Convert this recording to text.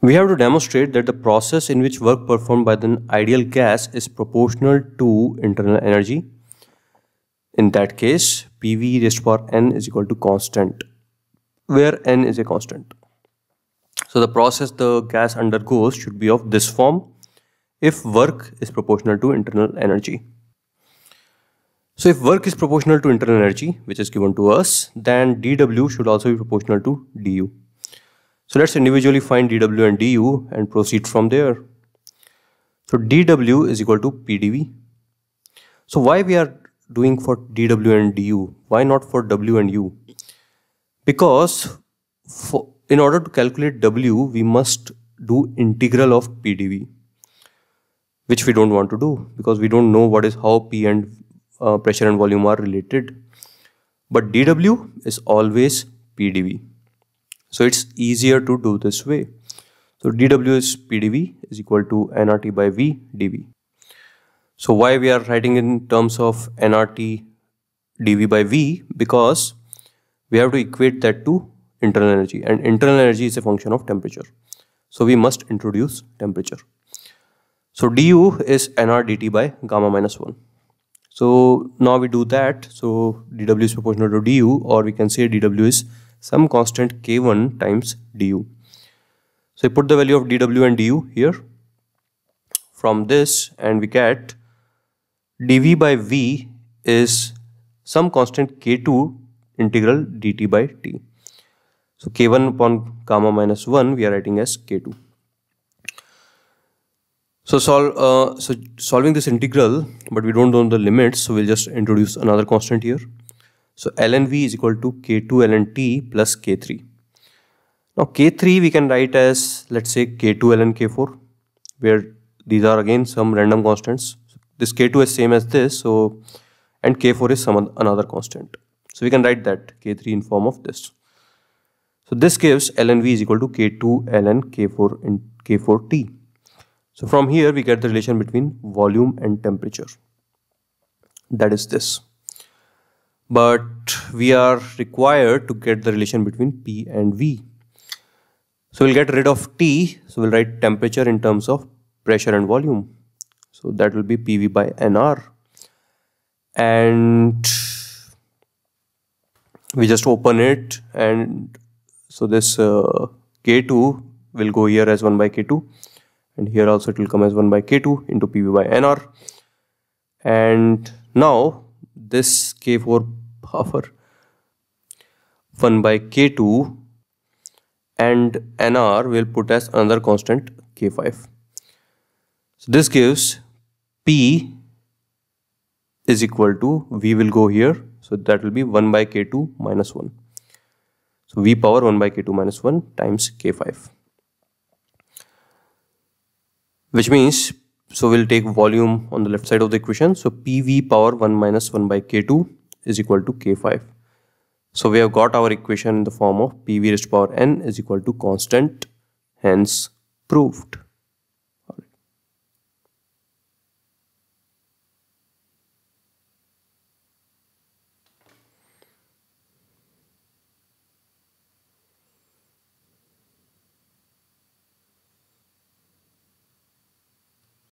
We have to demonstrate that the process in which work performed by the ideal gas is proportional to internal energy. In that case, PV raised to power n is equal to constant, where n is a constant. So the process the gas undergoes should be of this form if work is proportional to internal energy. So if work is proportional to internal energy, which is given to us, then dW should also be proportional to du. So let's individually find dW and du and proceed from there. So dW is equal to PdV. So why we are doing for dW and du? Why not for W and U? Because for, in order to calculate W, we must do integral of PdV, which we don't want to do because we don't know what is how P and uh, pressure and volume are related. But dW is always PdV. So it's easier to do this way. So dW is PdV is equal to nRT by V dV. So why we are writing in terms of nRT dV by V? Because we have to equate that to internal energy and internal energy is a function of temperature. So we must introduce temperature. So du is nR dt by gamma minus 1. So now we do that. So dW is proportional to du or we can say dW is some constant k1 times du. So I put the value of dw and du here from this and we get dv by v is some constant k2 integral dt by t. So k1 upon gamma minus 1 we are writing as k2. So, solve, uh, so solving this integral but we don't know the limits so we'll just introduce another constant here. So ln v is equal to k2 ln t plus k3. Now k3 we can write as let's say k2 ln k4 where these are again some random constants. This k2 is same as this so and k4 is some another constant. So we can write that k3 in form of this. So this gives ln v is equal to k2 ln k4 in k4t. So from here we get the relation between volume and temperature. That is this but we are required to get the relation between P and V. So we'll get rid of T, so we'll write temperature in terms of pressure and volume. So that will be PV by NR. And we just open it and so this uh, K2 will go here as 1 by K2 and here also it will come as 1 by K2 into PV by NR. And now this K4 power 1 by k2 and nr will put as another constant k5 so this gives p is equal to v will go here so that will be 1 by k2 minus 1 so v power 1 by k2 minus 1 times k5 which means so we'll take volume on the left side of the equation so pv power 1 minus 1 by k2 is equal to k5. So we have got our equation in the form of PV raised to power n is equal to constant, hence proved.